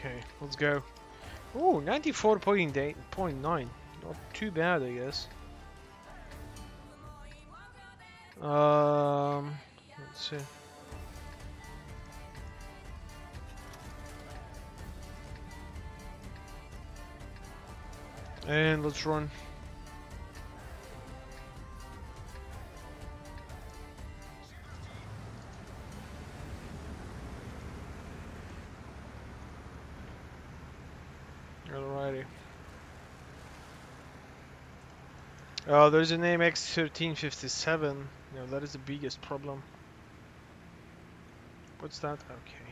Okay, let's go. Oh, 94.8.9. Not too bad, I guess. Um, let's see. And let's run. Oh, there's a name X1357. No, that is the biggest problem. What's that? Okay.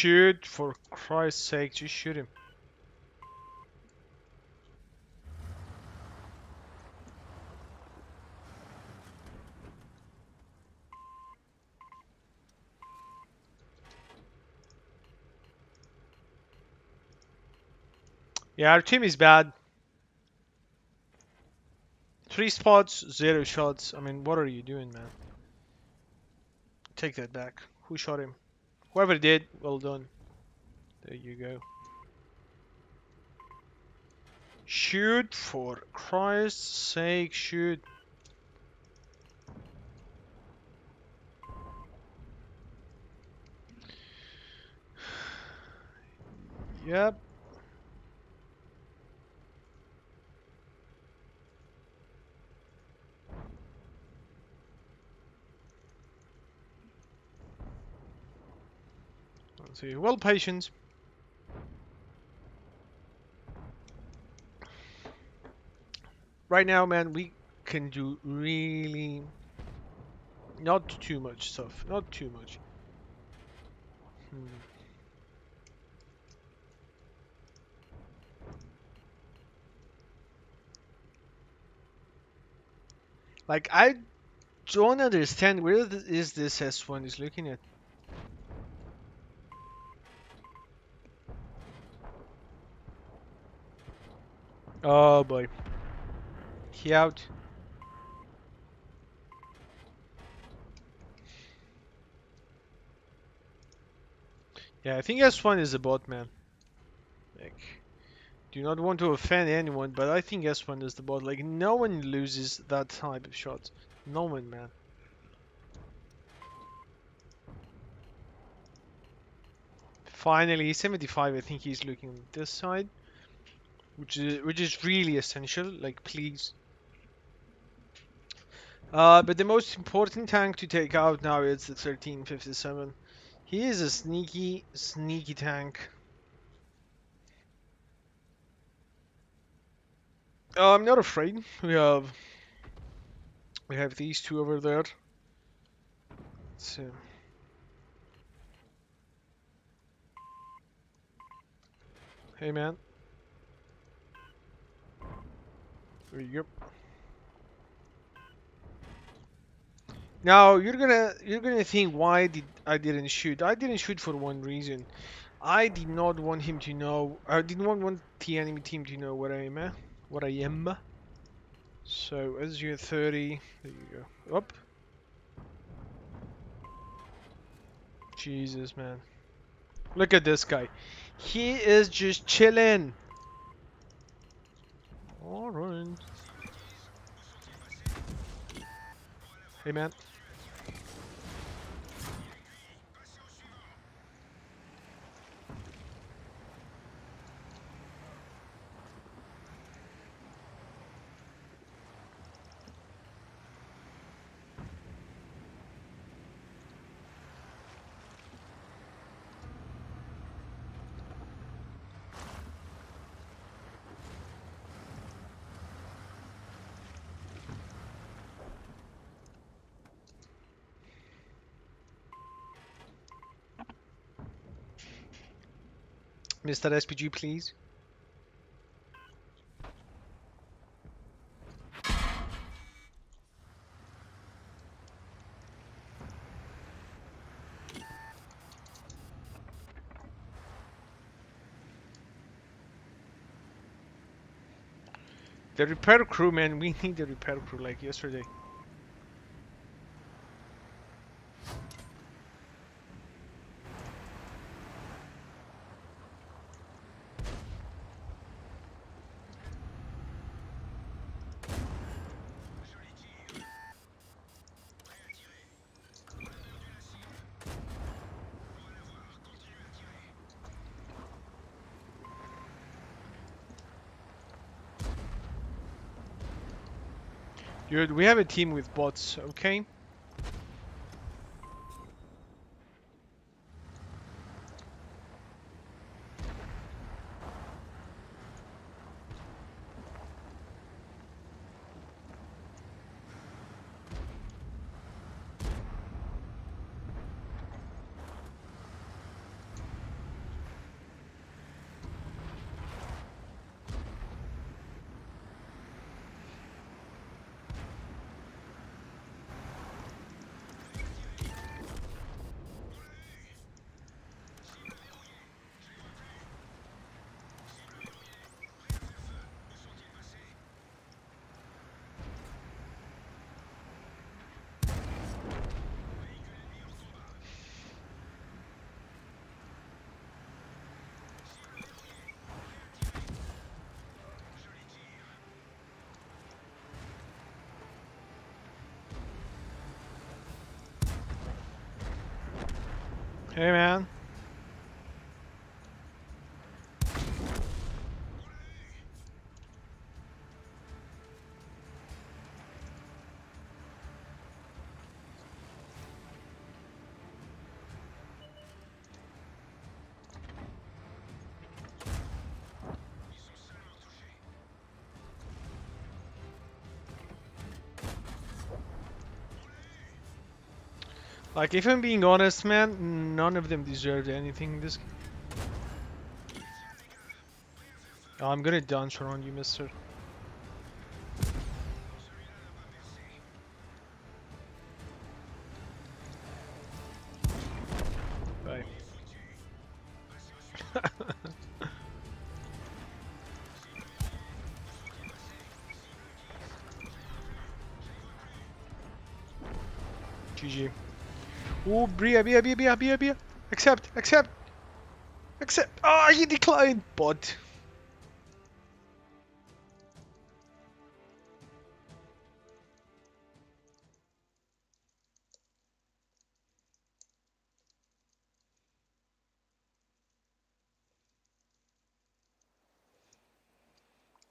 Shoot, for Christ's sake, just shoot him. Yeah, our team is bad. Three spots, zero shots. I mean, what are you doing, man? Take that back. Who shot him? Whoever did, well done. There you go. Shoot, for Christ's sake, shoot. Yep. See. Well, patience. Right now, man, we can do really not too much stuff. Not too much. Hmm. Like, I don't understand where is this S1 is looking at. Oh boy. He out. Yeah, I think S1 is a bot, man. Like, do not want to offend anyone, but I think S1 is the bot. Like, no one loses that type of shot. No one, man. Finally, 75, I think he's looking this side. Which is, which is really essential, like, please. Uh, but the most important tank to take out now is the 1357. He is a sneaky, sneaky tank. Uh, I'm not afraid. We have we have these two over there. So Hey man. There you go. Now you're gonna you're gonna think why did I didn't shoot? I didn't shoot for one reason. I did not want him to know. I did not want the enemy team to know what I am. eh? What I am. So as you're 30, there you go. Up. Jesus, man. Look at this guy. He is just chilling. Alright. Hey, man. Mr. SPG, please. The repair crew, man, we need the repair crew like yesterday. Dude, we have a team with bots, okay? Hey, man. Like, if I'm being honest, man, none of them deserved anything this oh, I'm gonna dance around you, mister. Bye. GG. Oh, Bria, Bria, Bria, Bria, Bria, Bria. Accept, accept. Accept. Ah, oh, you declined, bud.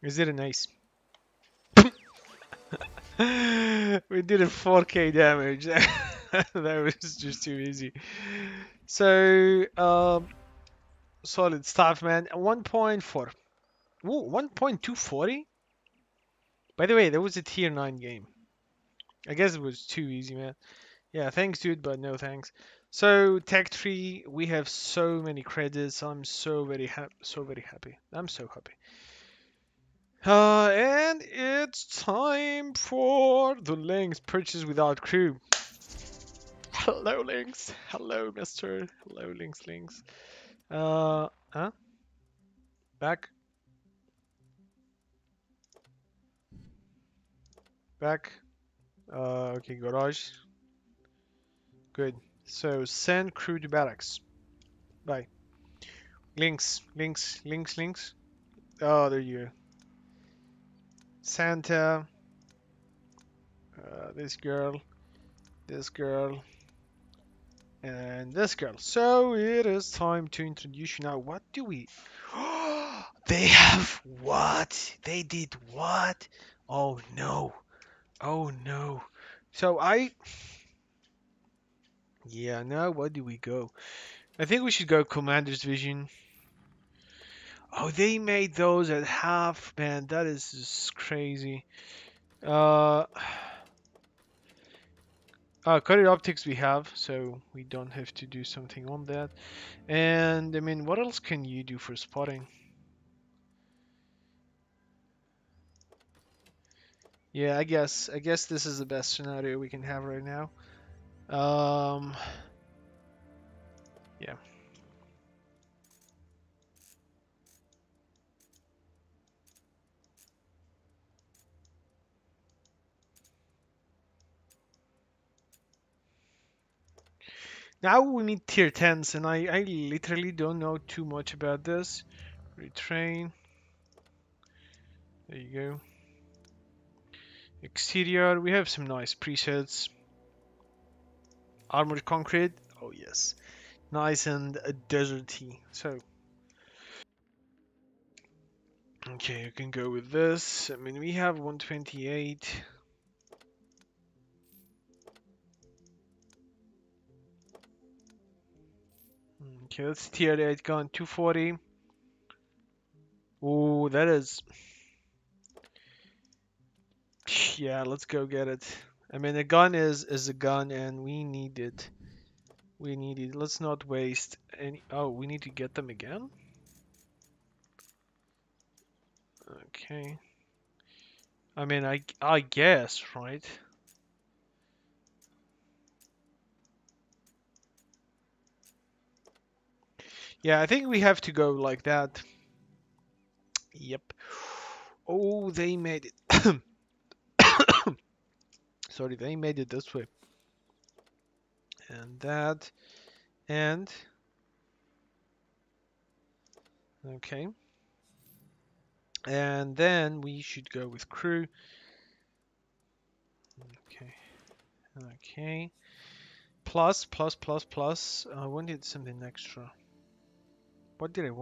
Is it a nice? we did a 4k damage. that was just too easy. So, um, solid stuff, man. 1.4. Ooh, 1.240? By the way, that was a tier 9 game. I guess it was too easy, man. Yeah, thanks, dude, but no thanks. So, Tech Tree, we have so many credits. I'm so very happy. So very happy. I'm so happy. Uh, and it's time for the Lynx purchase without crew. Hello, Lynx. Hello, Mister. Hello, Lynx. Lynx. Uh, huh? Back. Back. Uh, okay, garage. Good. So send crew to barracks. Bye. Lynx, Lynx, Lynx, Lynx. Oh, there you go. Santa. Uh, this girl. This girl and this girl. So it is time to introduce you now. What do we? they have what? They did what? Oh no. Oh no. So I. Yeah, now what do we go? I think we should go Commander's Vision. Oh, they made those at half. Man, that is just crazy. Uh. Uh, colored optics we have, so we don't have to do something on that. And I mean, what else can you do for spotting? Yeah, I guess I guess this is the best scenario we can have right now. Um, yeah. Now we need tier 10s, and I, I literally don't know too much about this. Retrain. There you go. Exterior, we have some nice presets. Armored concrete, oh yes. Nice and uh, deserty, so. Okay, you can go with this. I mean, we have 128. Okay, let's tier 8 gun 240. Oh, that is. Yeah, let's go get it. I mean, a gun is is a gun, and we need it. We need it. Let's not waste any. Oh, we need to get them again. Okay. I mean, I I guess, right? Yeah, I think we have to go like that. Yep. Oh, they made it. Sorry, they made it this way. And that. And. Okay. And then we should go with crew. Okay. Okay. Plus, plus, plus, plus. I wanted something extra. What did I want?